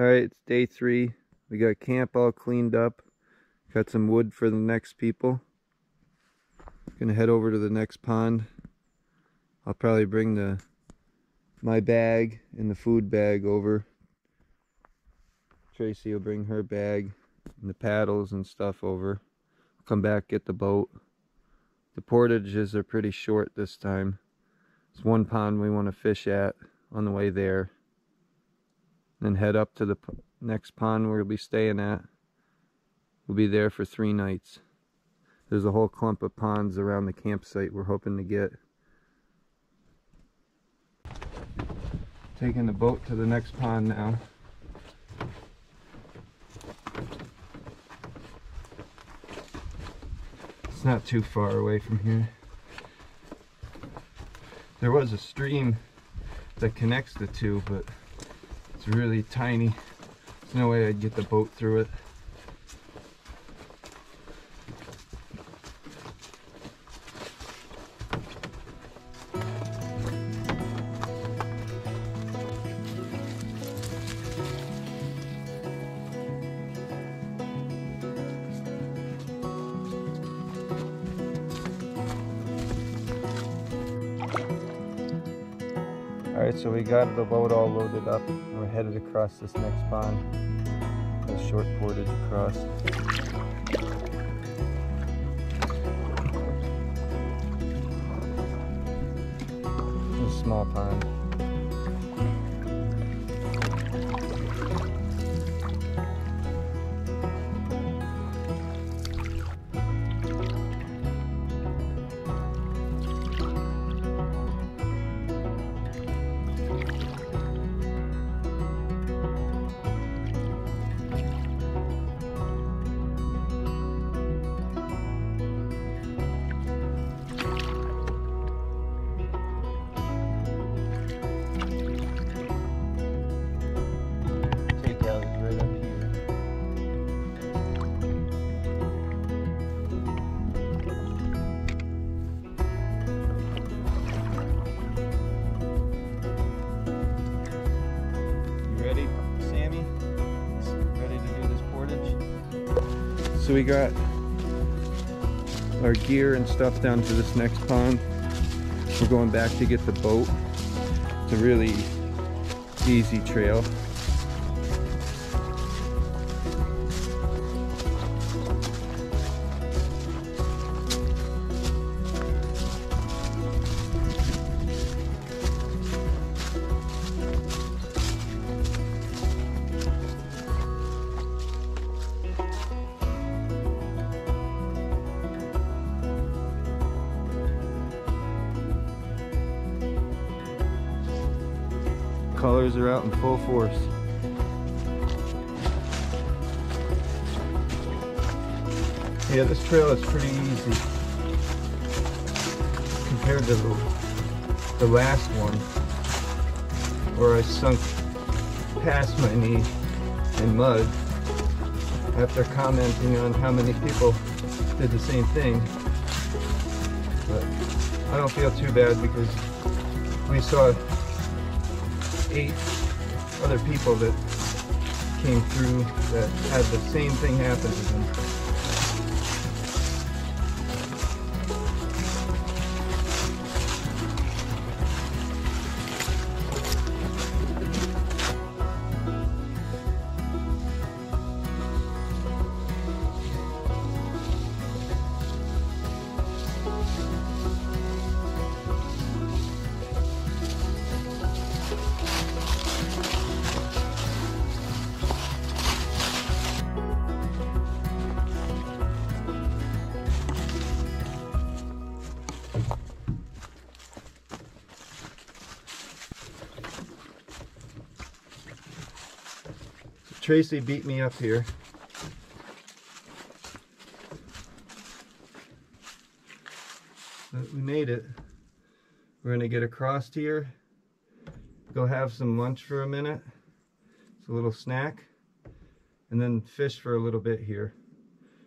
All right, it's day three. We got camp all cleaned up. Got some wood for the next people. Gonna head over to the next pond. I'll probably bring the my bag and the food bag over. Tracy will bring her bag and the paddles and stuff over. Come back, get the boat. The portages are pretty short this time. It's one pond we want to fish at on the way there. Then head up to the next pond where we'll be staying at. We'll be there for three nights. There's a whole clump of ponds around the campsite we're hoping to get. Taking the boat to the next pond now. It's not too far away from here. There was a stream that connects the two, but it's really tiny. There's no way I'd get the boat through it. Got the boat all loaded up. We're headed across this next pond. A short portage across. A small pond. We got our gear and stuff down to this next pond. We're going back to get the boat. It's a really easy trail. Last one where I sunk past my knee in mud after commenting on how many people did the same thing. But I don't feel too bad because we saw eight other people that came through that had the same thing happen to them. Tracy beat me up here. But we made it. We're gonna get across here, go have some lunch for a minute. It's a little snack. And then fish for a little bit here.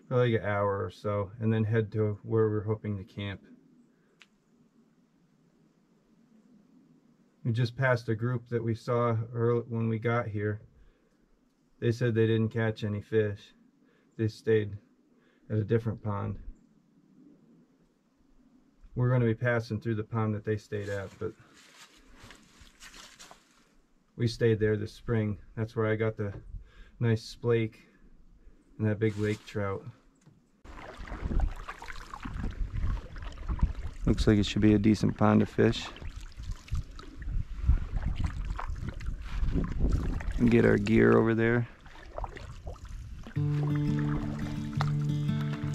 Probably like an hour or so. And then head to where we're hoping to camp. We just passed a group that we saw early when we got here. They said they didn't catch any fish. They stayed at a different pond. We're going to be passing through the pond that they stayed at, but we stayed there this spring. That's where I got the nice splake and that big lake trout. Looks like it should be a decent pond of fish. And get our gear over there.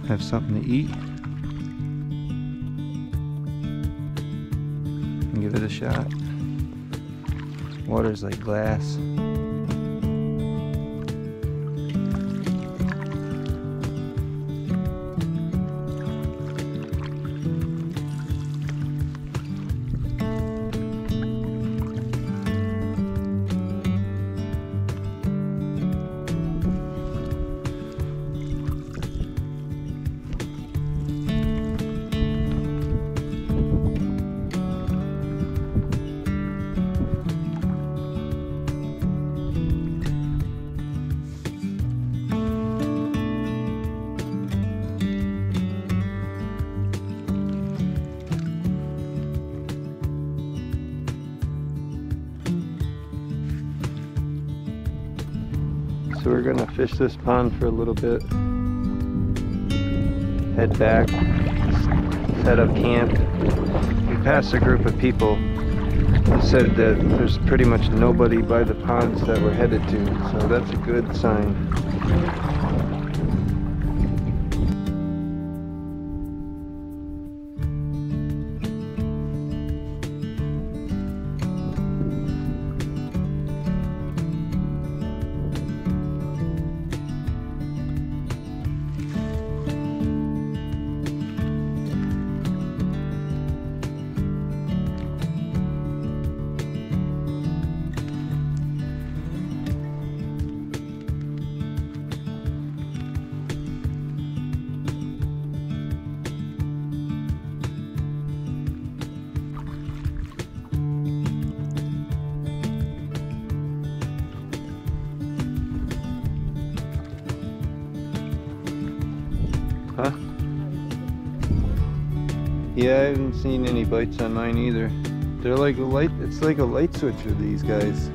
Have something to eat. And give it a shot. Water's like glass. This pond for a little bit. Head back, set up camp. We passed a group of people said that there's pretty much nobody by the ponds that we're headed to, so that's a good sign. Yeah, I haven't seen any bites on mine either. They're like a light, it's like a light switch with these guys.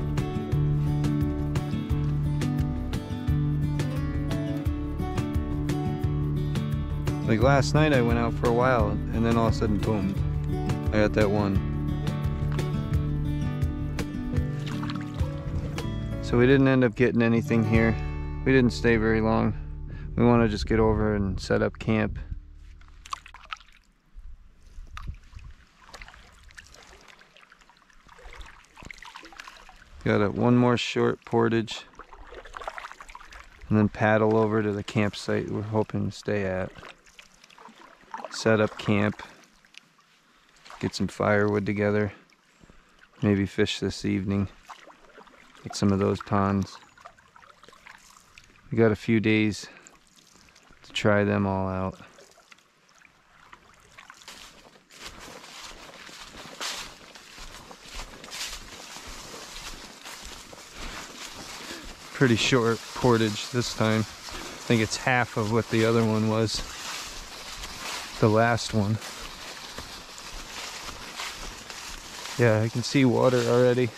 Like last night I went out for a while and then all of a sudden boom, I got that one. So we didn't end up getting anything here. We didn't stay very long. We want to just get over and set up camp. Got a, one more short portage and then paddle over to the campsite we're hoping to stay at. Set up camp, get some firewood together, maybe fish this evening at some of those ponds. We got a few days to try them all out. Pretty short portage this time. I think it's half of what the other one was. The last one. Yeah, I can see water already.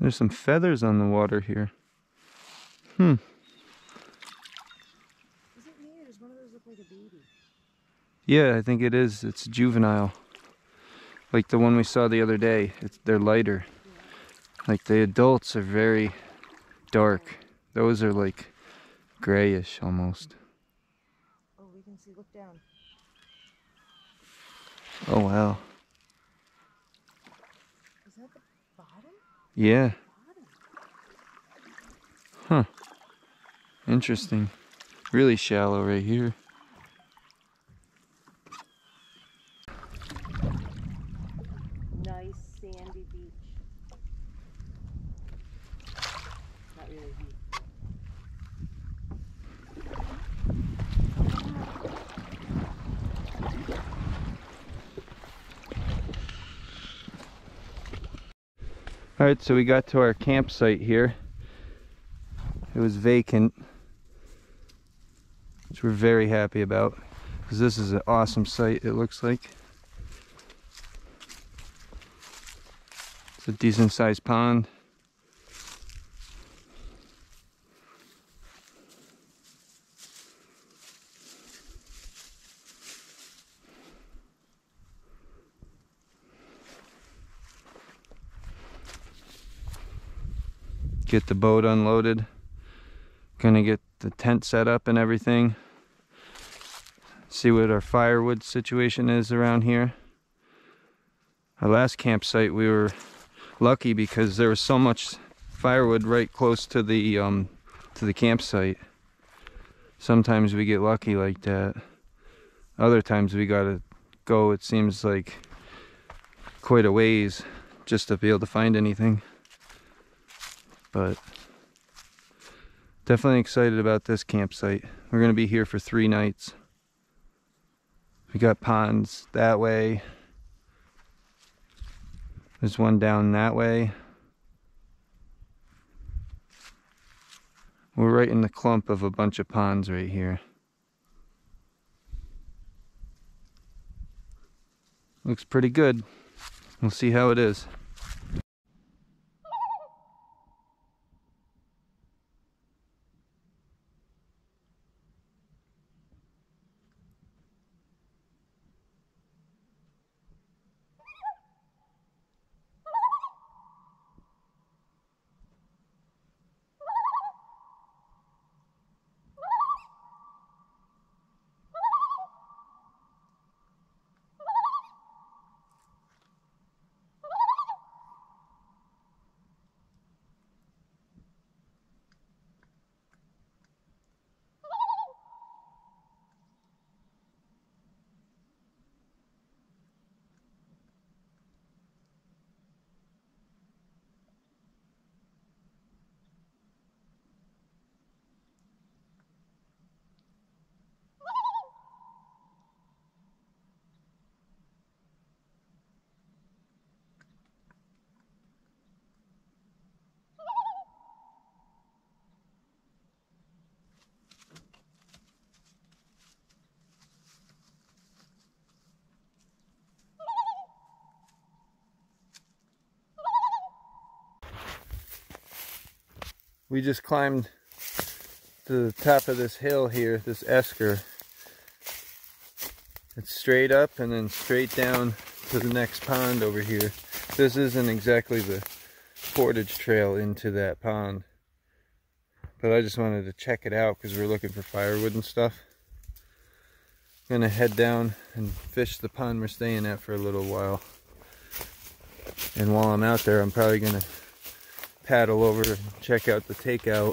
There's some feathers on the water here. Hmm. Is it me or does one of those look like a baby? Yeah, I think it is. It's juvenile. Like the one we saw the other day. It's, they're lighter. Like the adults are very dark. Those are like grayish almost. Oh, we can see. Look down. Oh wow. Is that the bottom? Yeah. Huh. Interesting. Really shallow right here. Nice sandy beach. Not really deep. All right, so we got to our campsite here. It was vacant, which we're very happy about because this is an awesome site, it looks like. It's a decent sized pond. Get the boat unloaded. Gonna get the tent set up and everything. See what our firewood situation is around here. Our last campsite we were lucky because there was so much firewood right close to the um to the campsite. Sometimes we get lucky like that. Other times we gotta go it seems like quite a ways just to be able to find anything but definitely excited about this campsite. We're going to be here for three nights. We got ponds that way. There's one down that way. We're right in the clump of a bunch of ponds right here. Looks pretty good. We'll see how it is. We just climbed to the top of this hill here, this esker. It's straight up and then straight down to the next pond over here. This isn't exactly the portage trail into that pond. But I just wanted to check it out because we're looking for firewood and stuff. I'm gonna head down and fish the pond we're staying at for a little while. And while I'm out there, I'm probably gonna paddle over and check out the takeout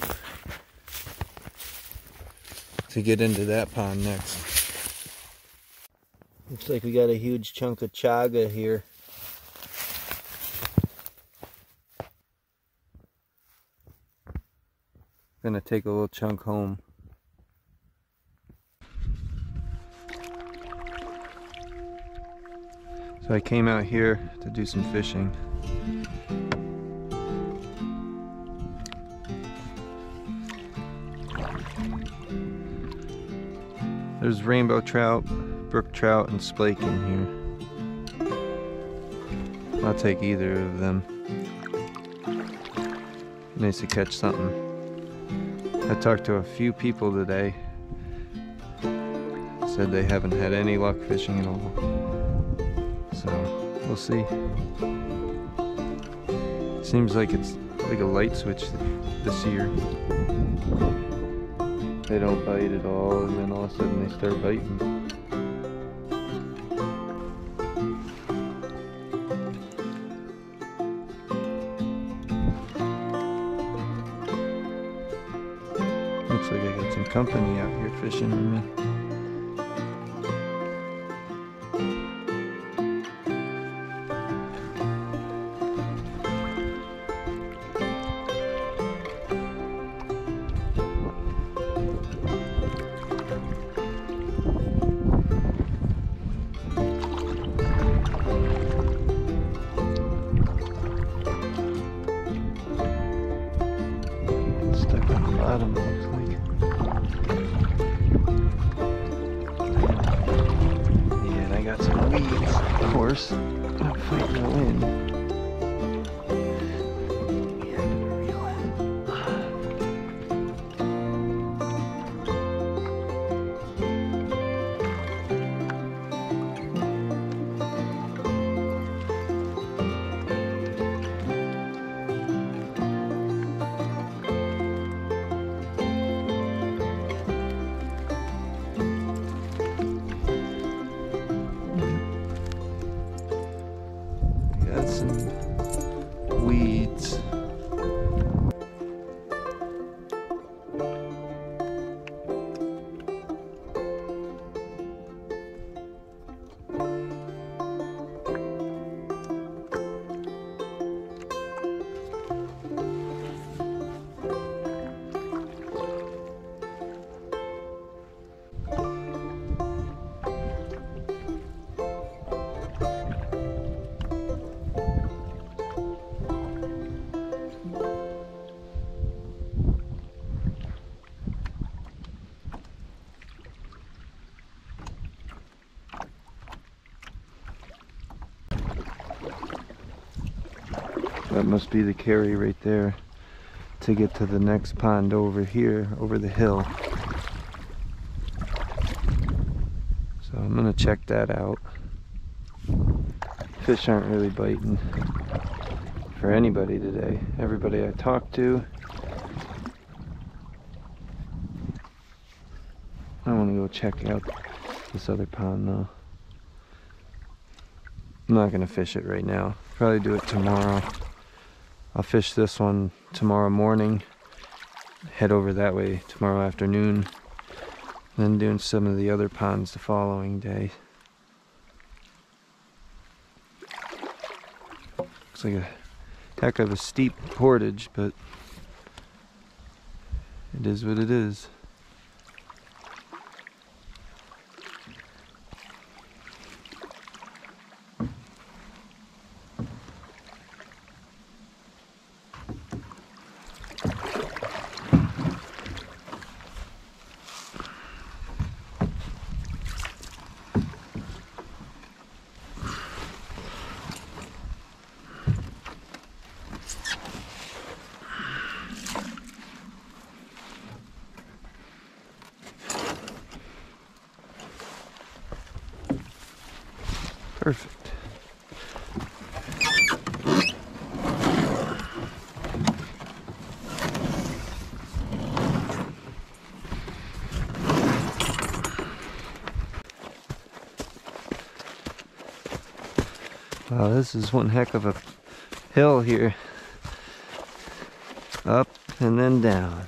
to get into that pond next. Looks like we got a huge chunk of chaga here. Gonna take a little chunk home. So I came out here to do some fishing. There's rainbow trout, brook trout, and splake in here. I'll take either of them. Nice to catch something. I talked to a few people today. Said they haven't had any luck fishing at all. So we'll see. Seems like it's like a light switch this year. They don't bite at all, and then all of a sudden they start biting. Looks like I got some company out here fishing with me. Must be the carry right there to get to the next pond over here, over the hill. So I'm gonna check that out. Fish aren't really biting for anybody today. Everybody I talked to. I wanna go check out this other pond though. I'm not gonna fish it right now. Probably do it tomorrow. I'll fish this one tomorrow morning. Head over that way tomorrow afternoon. Then doing some of the other ponds the following day. Looks like a heck of a steep portage, but it is what it is. This is one heck of a hill here. Up and then down.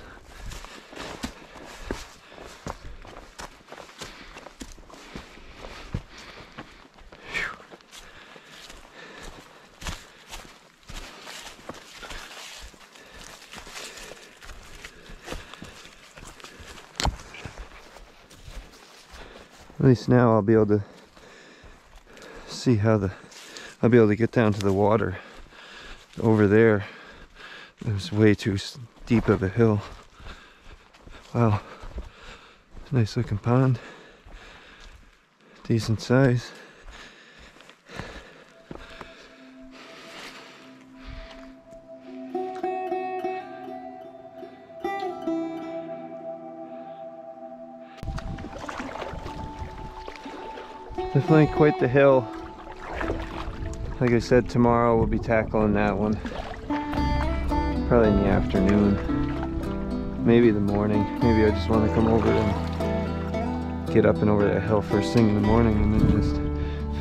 At least now I'll be able to see how the I'll be able to get down to the water over there. It was way too steep of a hill. Wow, nice looking pond, decent size. Definitely quite the hill. Like I said, tomorrow we'll be tackling that one. Probably in the afternoon. Maybe the morning. Maybe I just want to come over and get up and over that hill first thing in the morning and then just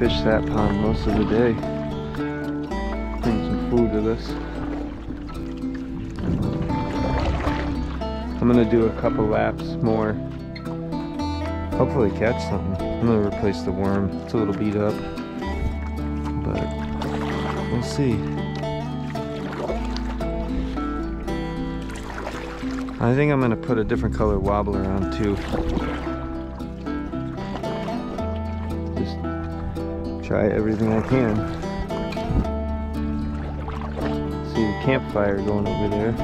fish that pond most of the day. Bring some food with us. I'm gonna do a couple laps more. Hopefully catch something. I'm gonna replace the worm. It's a little beat up. But see. I think I'm gonna put a different color wobbler on too. Just try everything I can. See the campfire going over there.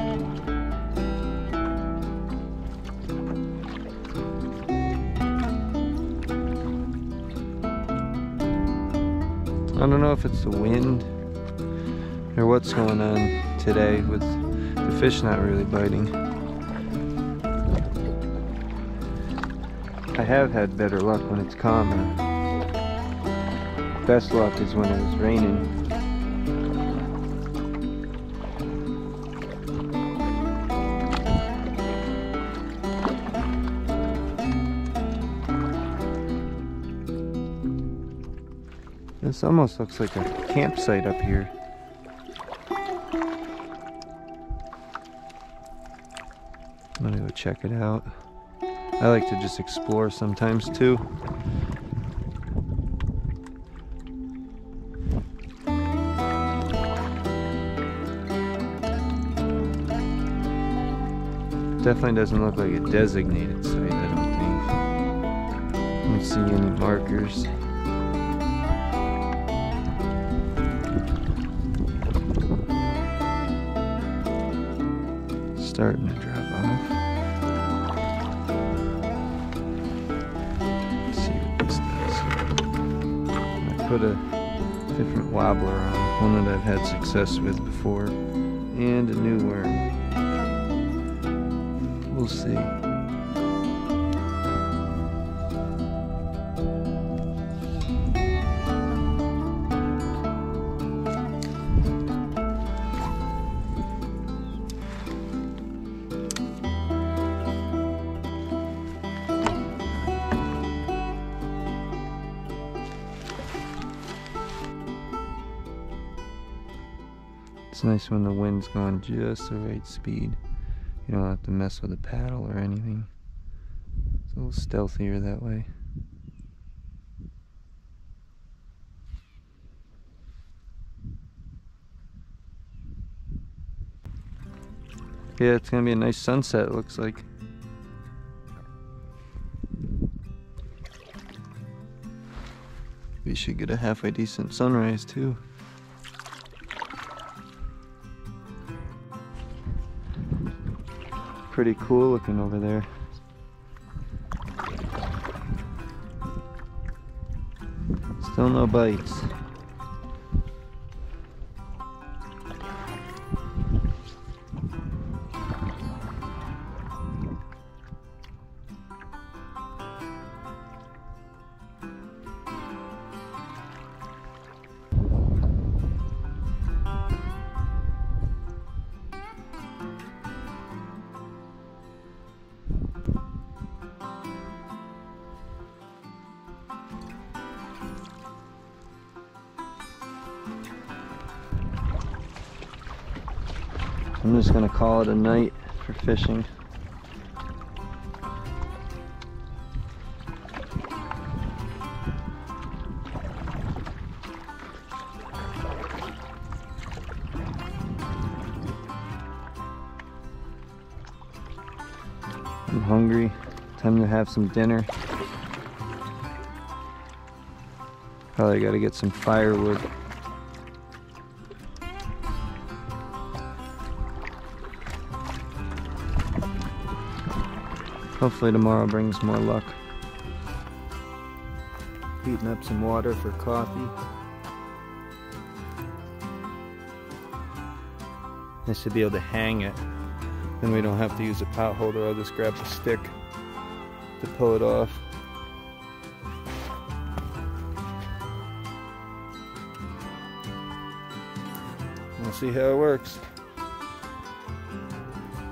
I don't know if it's the wind or what's going on today with the fish not really biting. I have had better luck when it's calmer. Best luck is when it was raining. This almost looks like a campsite up here. Check it out. I like to just explore sometimes too. Definitely doesn't look like a designated site, I don't think. I don't see any markers. Starting to put a different wobbler on, one that I've had success with before, and a new worm. We'll see. Nice when the wind's going just the right speed. You don't have to mess with the paddle or anything. It's a little stealthier that way. Yeah, it's gonna be a nice sunset, looks like. We should get a halfway decent sunrise too. Pretty cool looking over there. Still no bites. I'm just gonna call it a night for fishing. I'm hungry. Time to have some dinner. Probably gotta get some firewood. Hopefully tomorrow brings more luck. Heating up some water for coffee. I should be able to hang it. Then we don't have to use a pot holder. I'll just grab a stick to pull it off. We'll see how it works.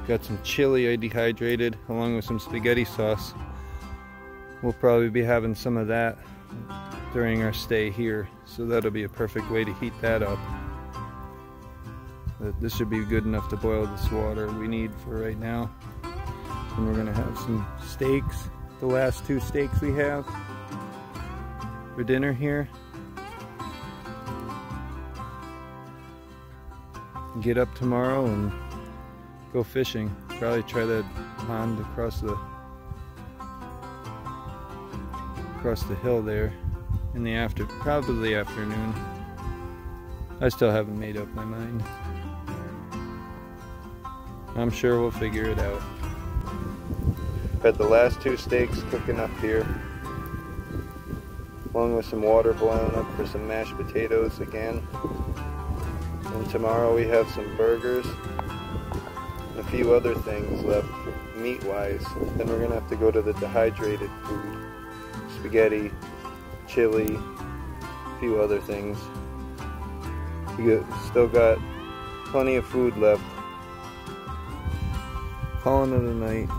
Got some chili I dehydrated along with some spaghetti sauce. We'll probably be having some of that during our stay here. So that'll be a perfect way to heat that up. This should be good enough to boil this water we need for right now. And we're gonna have some steaks, the last two steaks we have for dinner here. Get up tomorrow and go fishing. Probably try that pond across the across the hill there in the after probably afternoon. I still haven't made up my mind. I'm sure we'll figure it out. Got the last two steaks cooking up here. Along with some water boiling up for some mashed potatoes again. And tomorrow we have some burgers few other things left meat wise. Then we're gonna have to go to the dehydrated food. Spaghetti, chili, a few other things. We still got plenty of food left calling it a night.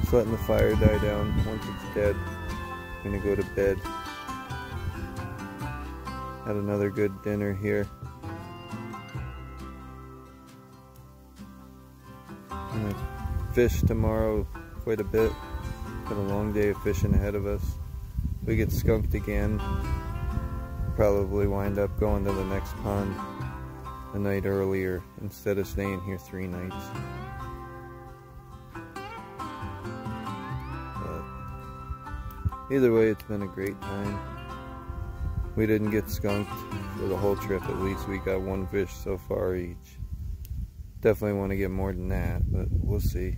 Just letting the fire die down. Once it's dead, I'm gonna go to bed. Had another good dinner here. Fish tomorrow quite a bit. Got a long day of fishing ahead of us. We get skunked again. Probably wind up going to the next pond a night earlier instead of staying here three nights. But either way, it's been a great time. We didn't get skunked for the whole trip, at least we got one fish so far each. Definitely want to get more than that, but we'll see.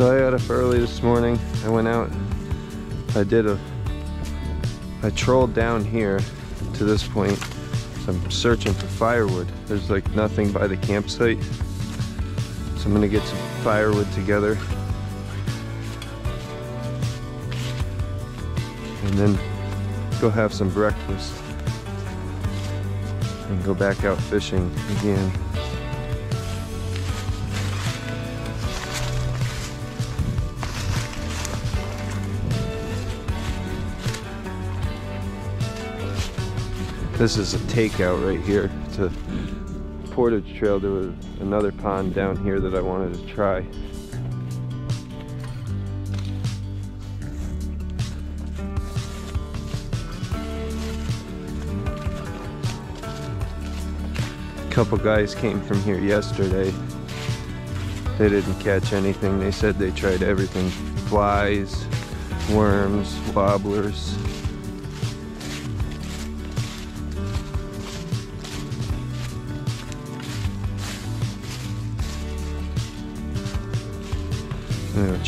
So I got up early this morning. I went out. I did a. I trolled down here to this point. So I'm searching for firewood. There's like nothing by the campsite. So I'm gonna get some firewood together. And then go have some breakfast. And go back out fishing again. This is a takeout right here to Portage Trail. There was another pond down here that I wanted to try. A couple guys came from here yesterday. They didn't catch anything. They said they tried everything. Flies, worms, wobblers,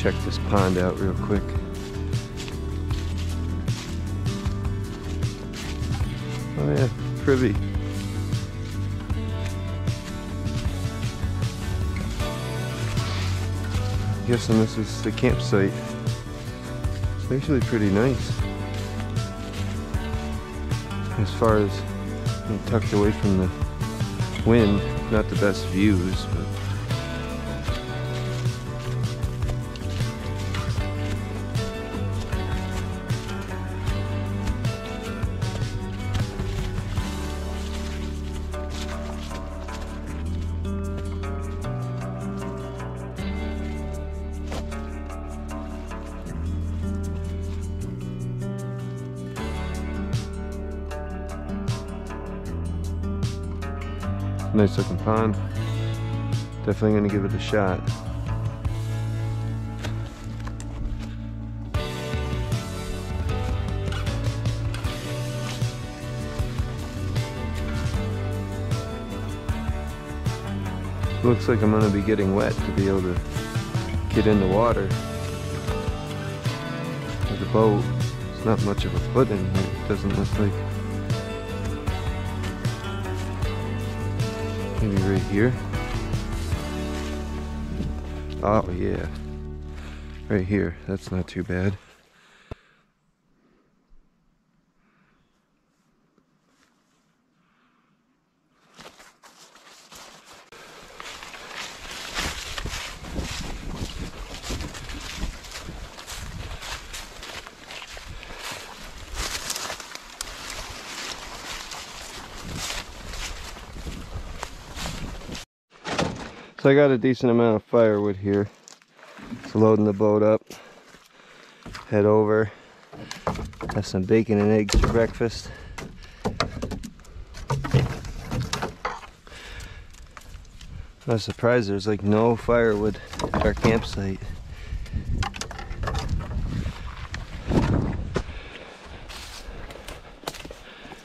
check this pond out real quick. Oh yeah, privy. Guessing this is the campsite. It's actually pretty nice. As far as tucked away from the wind, not the best views, but nice looking pond. Definitely gonna give it a shot. Looks like I'm gonna be getting wet to be able to get in the water with the boat. It's not much of a foot in here, it doesn't look like Maybe right here. Oh yeah. Right here. That's not too bad. So I got a decent amount of firewood here. So loading the boat up. Head over. Have some bacon and eggs for breakfast. I was surprised there's like no firewood at our campsite.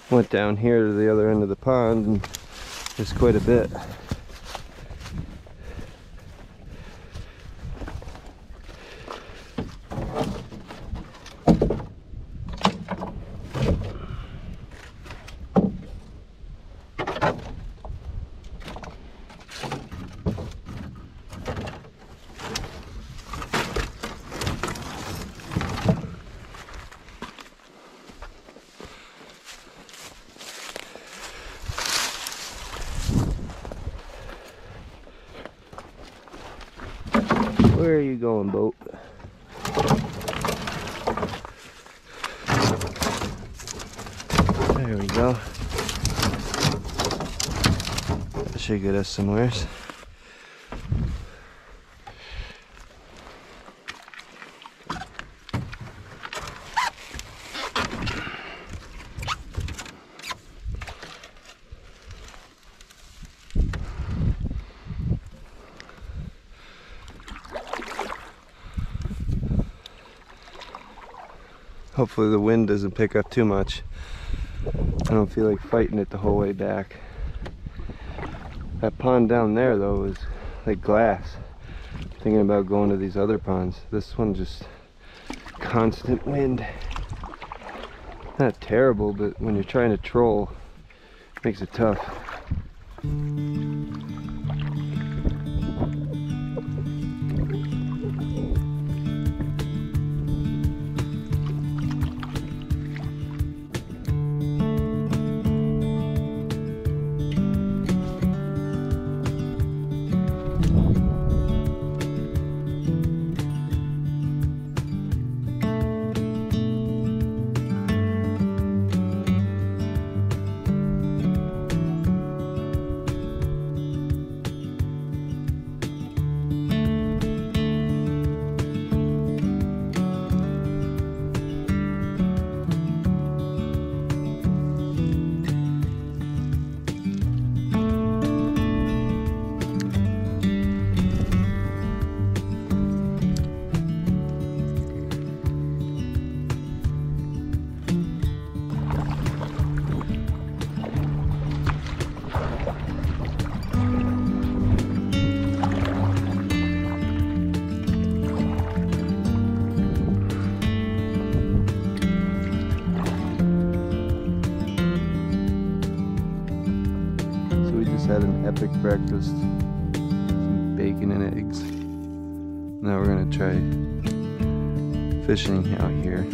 Went down here to the other end of the pond and there's quite a bit. Where are you going, boat? There we go. That should get us. Hopefully the wind doesn't pick up too much. I don't feel like fighting it the whole way back. That pond down there though is like glass. Thinking about going to these other ponds. This one just constant wind. Not terrible, but when you're trying to troll, makes it tough. Breakfast. Some bacon and eggs. Now we're gonna try fishing out here.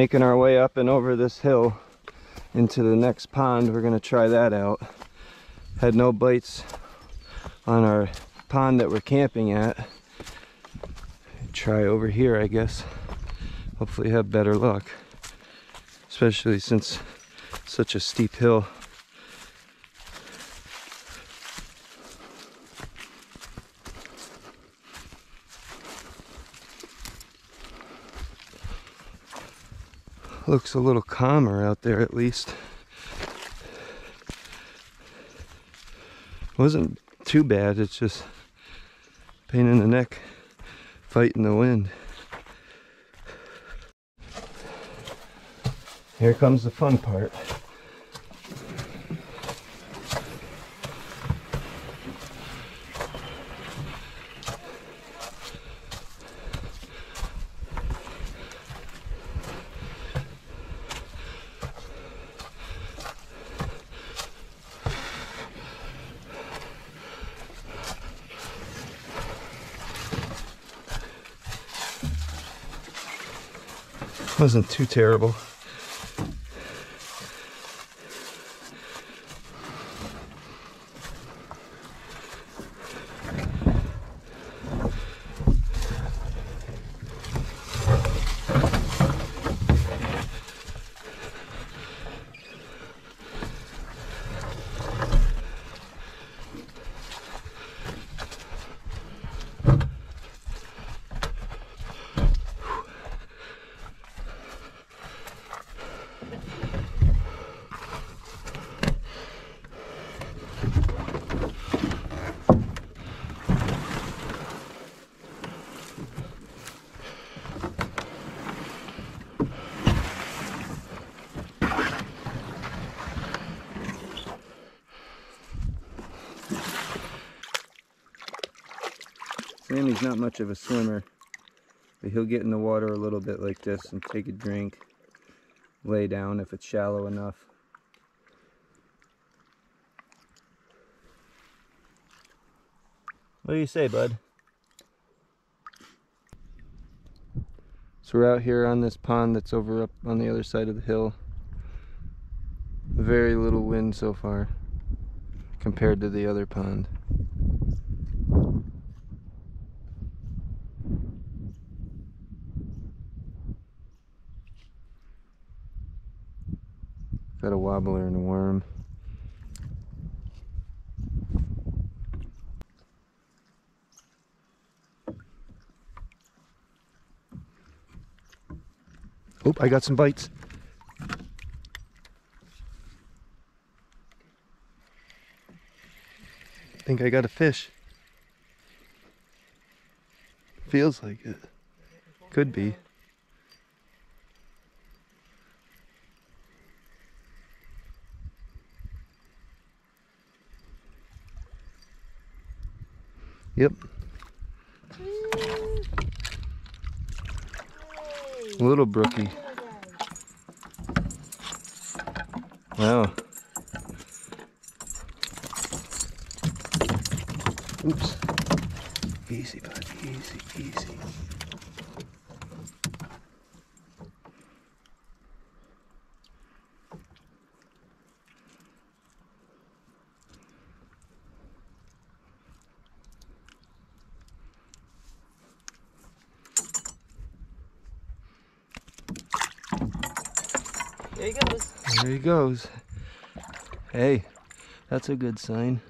Making our way up and over this hill into the next pond. We're gonna try that out. Had no bites on our pond that we're camping at. Try over here, I guess. Hopefully have better luck. Especially since such a steep hill. Looks a little calmer out there at least. Wasn't too bad, it's just pain in the neck fighting the wind. Here comes the fun part. Wasn't too terrible. Sammy's not much of a swimmer, but he'll get in the water a little bit like this and take a drink, lay down if it's shallow enough. What do you say, bud? So we're out here on this pond that's over up on the other side of the hill. Very little wind so far compared to the other pond. Wobbler and worm. Oh, I got some bites. I think I got a fish. Feels like it. Could be. Yep. A little brookie. Wow. Oops. Easy, bud. Easy, easy. There he goes. There he goes. Hey, that's a good sign.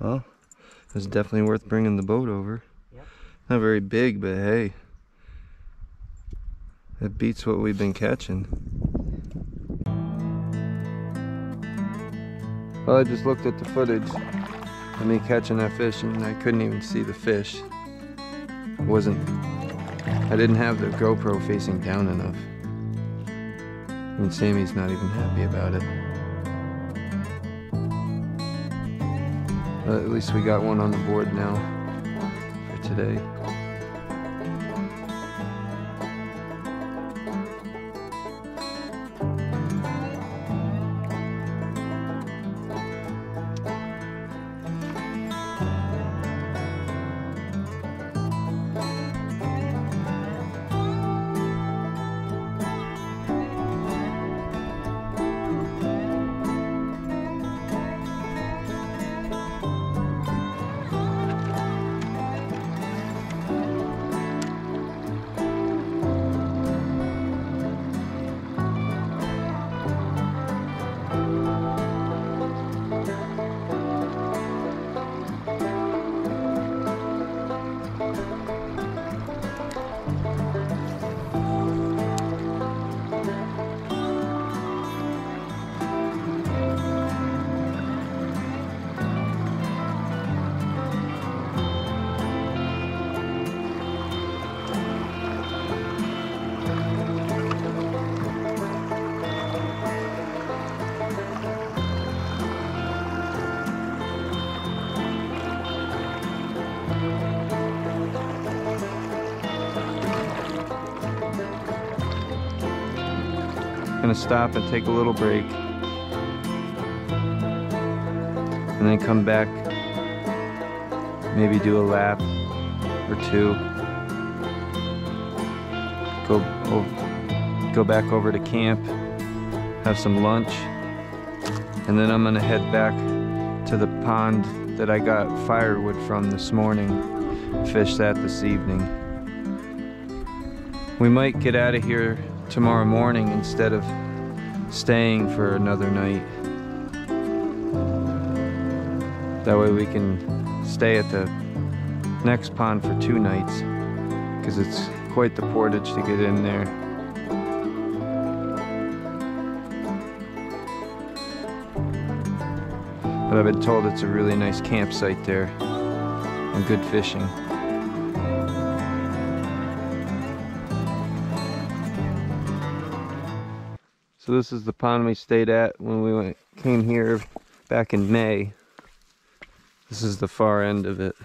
Well, it's definitely worth bringing the boat over. Yep. Not very big, but hey. It beats what we've been catching. Well, I just looked at the footage of me catching that fish and I couldn't even see the fish. It wasn't, I didn't have the GoPro facing down enough. And Sammy's not even happy about it. But at least we got one on the board now for today. Gonna stop and take a little break. And then come back, maybe do a lap or two. Go, go back over to camp, have some lunch, and then I'm gonna head back to the pond that I got firewood from this morning. Fish that this evening. We might get out of here tomorrow morning instead of staying for another night. That way we can stay at the next pond for two nights because it's quite the portage to get in there. But I've been told it's a really nice campsite there and good fishing. So this is the pond we stayed at when we went, came here back in May. This is the far end of it.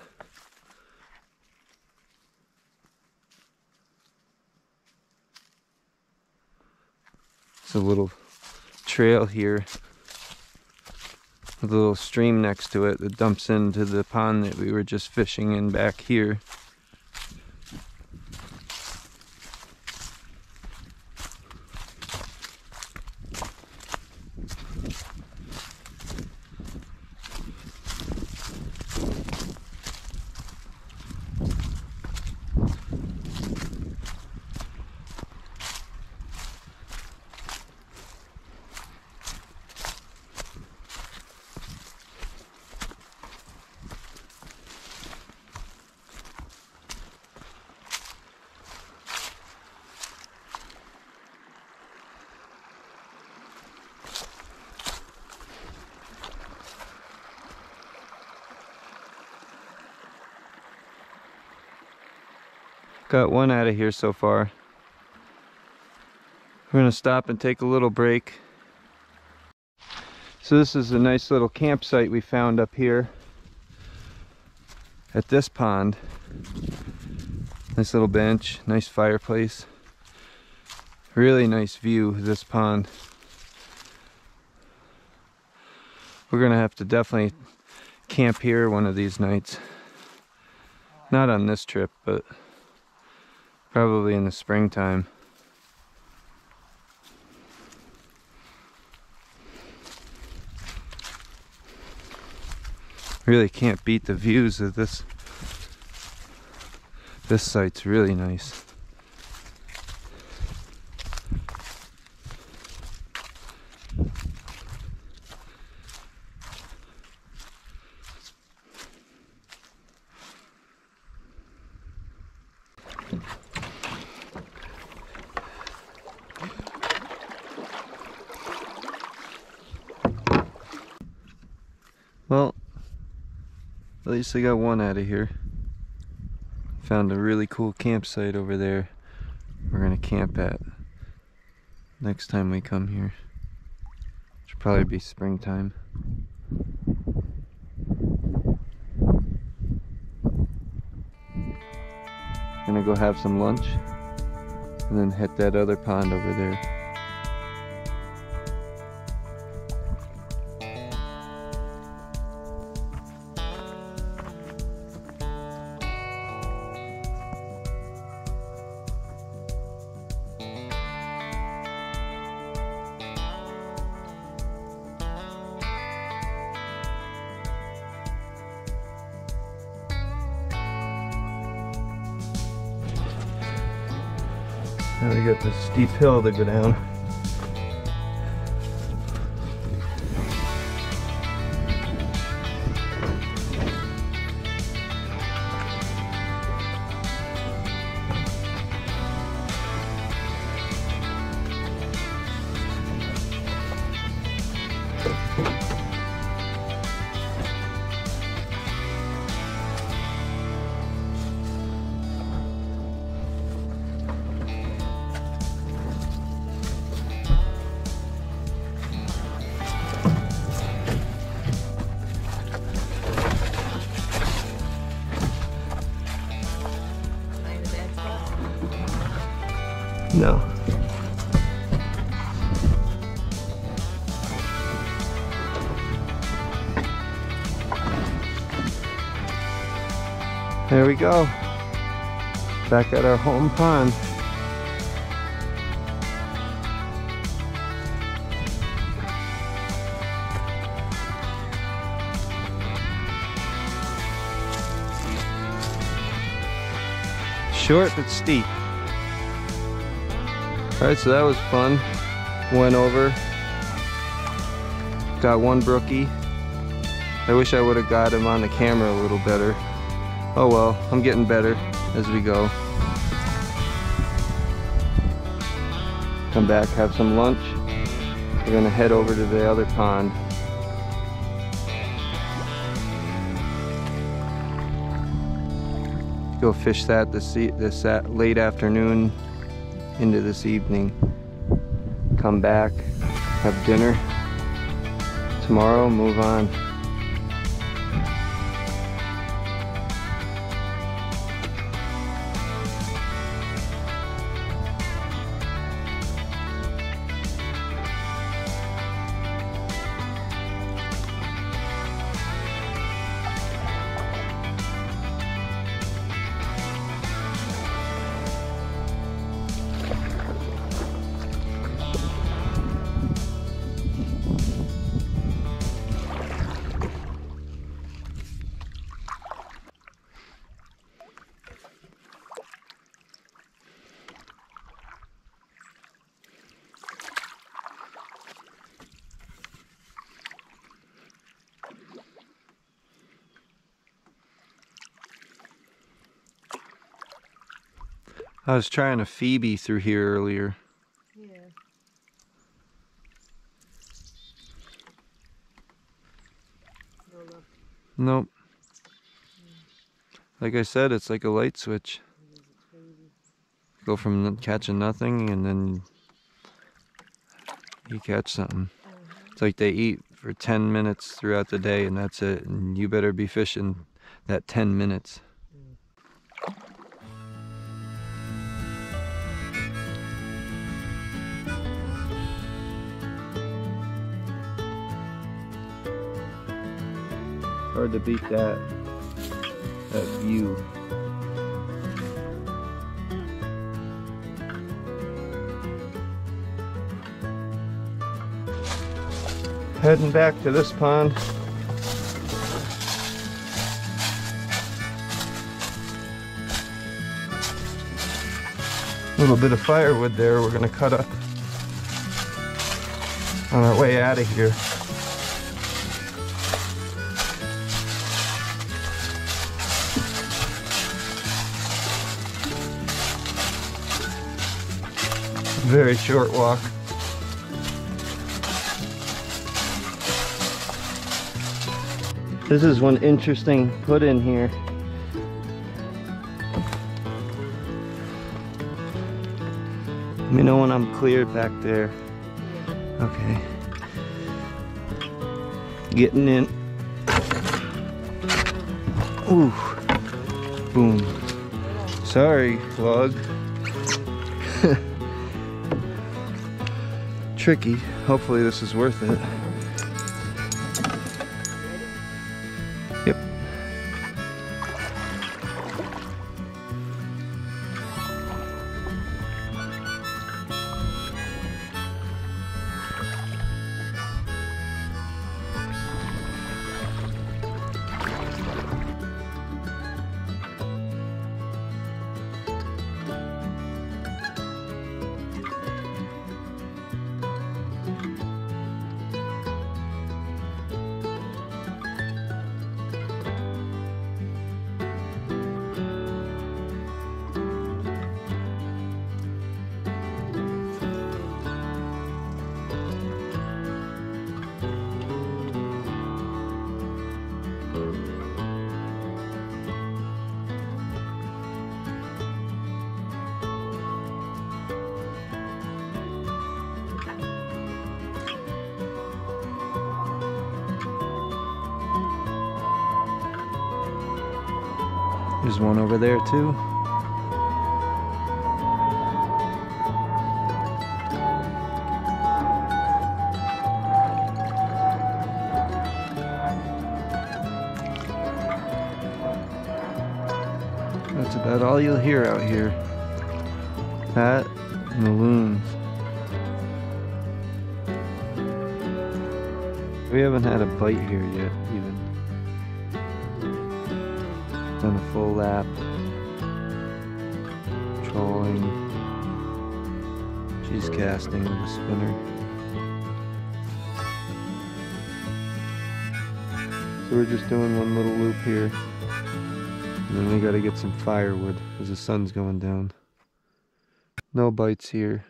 It's a little trail here with a little stream next to it that dumps into the pond that we were just fishing in back here. Got one out of here so far. We're gonna stop and take a little break. So this is a nice little campsite we found up here at this pond. Nice little bench, nice fireplace. Really nice view of this pond. We're gonna have to definitely camp here one of these nights. Not on this trip, but Probably in the springtime. Really can't beat the views of this. This site's really nice. Well, got one out of here. Found a really cool campsite over there. We're gonna camp at next time we come here. Should probably be springtime. Gonna go have some lunch and then hit that other pond over there. Steep hill to go down. There we go. Back at our home pond. Short but steep. Alright, so that was fun. Went over. Got one brookie. I wish I would have got him on the camera a little better. Oh well, I'm getting better as we go. Come back, have some lunch. We're gonna head over to the other pond. Go fish that this, late afternoon into this evening. Come back, have dinner. Tomorrow, move on. I was trying a Phoebe through here earlier. Yeah. No luck. Nope. Like I said, it's like a light switch. It is, it's crazy. Go from catching nothing and then you catch something. It's like they eat for 10 minutes throughout the day and that's it. And you better be fishing that 10 minutes. Hard to beat that that view. Heading back to this pond. Little bit of firewood there we're gonna cut up on our way out of here. Very short walk. This is one interesting put in here. Let me know when I'm cleared back there. Okay. Getting in. Ooh. Boom. Sorry, vlog. Tricky. Hopefully this is worth it. Over there too. That's about all you'll hear out here. That and the loons. We haven't had a bite here yet, even. Done a full lap. Trolling. She's casting with a spinner. So we're just doing one little loop here. And then we gotta get some firewood as the sun's going down. No bites here.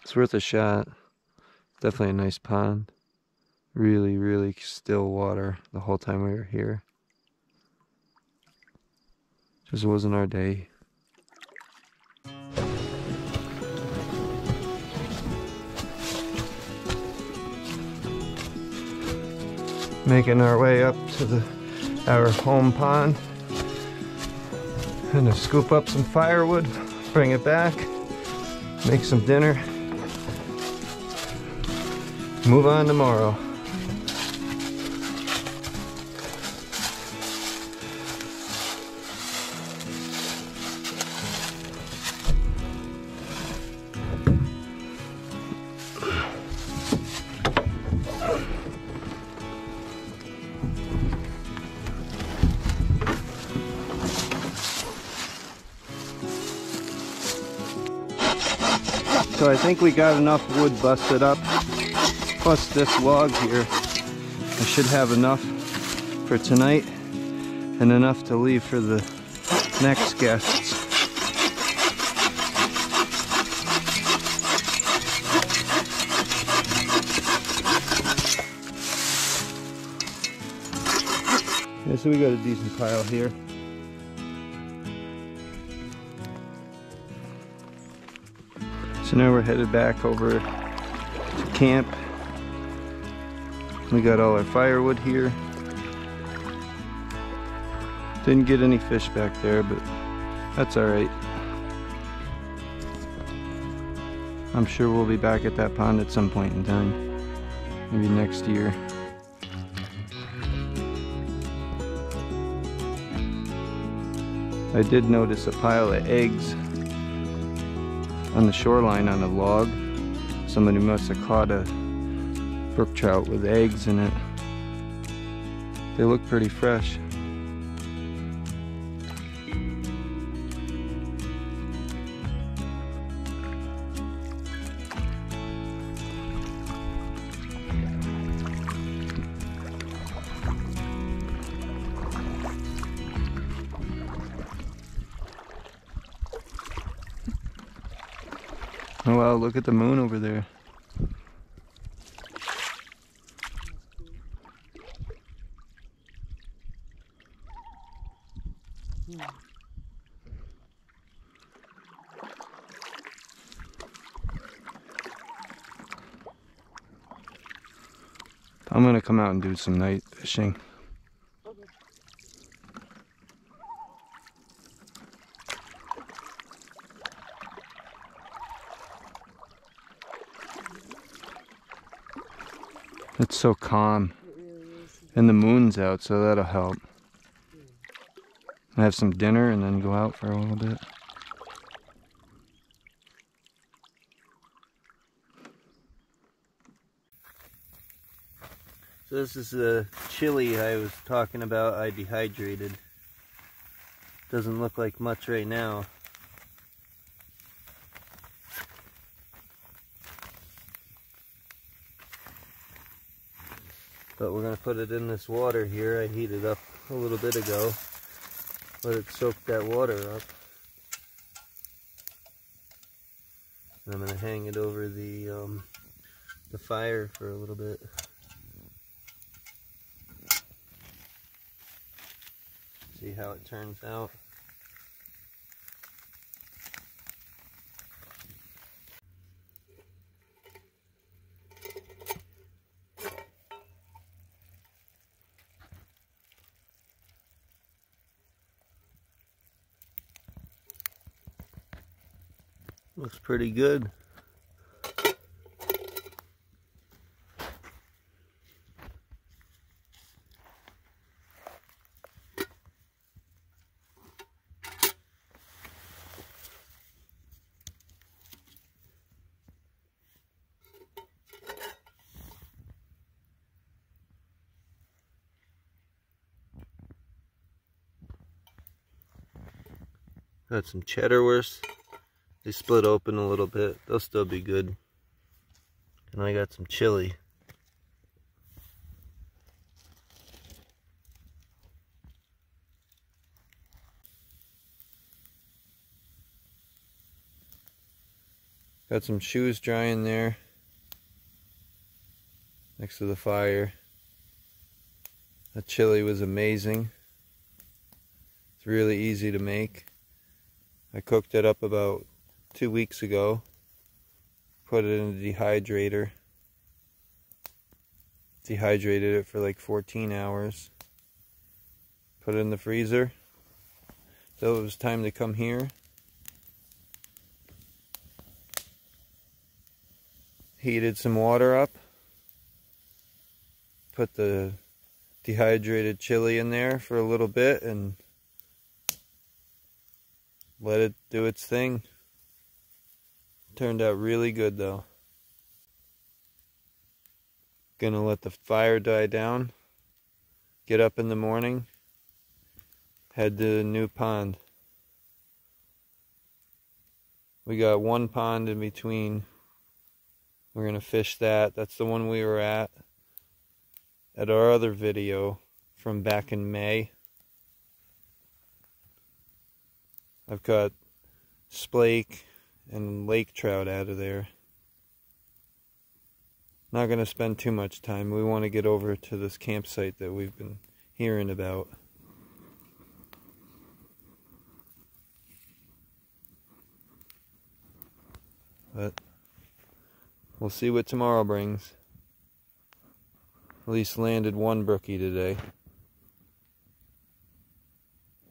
It's worth a shot. Definitely a nice pond. Really, really still water the whole time we were here. Just wasn't our day. Making our way up to the our home pond. Gonna scoop up some firewood, bring it back, make some dinner, move on tomorrow. Think we got enough wood busted up, plus this log here. I should have enough for tonight and enough to leave for the next guests. Yeah, so we got a decent pile here. So now we're headed back over to camp. We got all our firewood here. Didn't get any fish back there, but that's all right. I'm sure we'll be back at that pond at some point in time. Maybe next year. I did notice a pile of eggs on the shoreline on a log. Somebody must have caught a brook trout with eggs in it. They look pretty fresh. Look at the moon over there. I'm gonna come out and do some night fishing. It's so calm. And the moon's out, so that'll help. I have some dinner and then go out for a little bit. So this is the chili I was talking about I dehydrated. Doesn't look like much right now. But we're gonna put it in this water here. I heated up a little bit ago. Let it soak that water up. And I'm gonna hang it over the um, the fire for a little bit. See how it turns out. Looks pretty good. Got some cheddarwurst. They split open a little bit. They'll still be good. And I got some chili. Got some shoes drying there next to the fire. The chili was amazing. It's really easy to make. I cooked it up about two weeks ago. Put it in a dehydrator. Dehydrated it for like 14 hours. Put it in the freezer. So it was time to come here. heated some water up, put the dehydrated chili in there for a little bit and let it do its thing. Turned out really good though. Gonna let the fire die down, get up in the morning, head to the new pond. We got one pond in between we're to fish that. That's the one we were at at our other video from back in May. I've got splake and lake trout out of there. Not going to spend too much time. We want to get over to this campsite that we've been hearing about. But We'll see what tomorrow brings. At least landed one brookie today.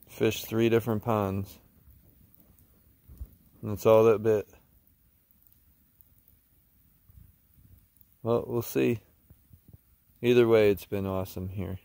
Fished three different ponds. That's all that bit. Well, we'll see. Either way, it's been awesome here.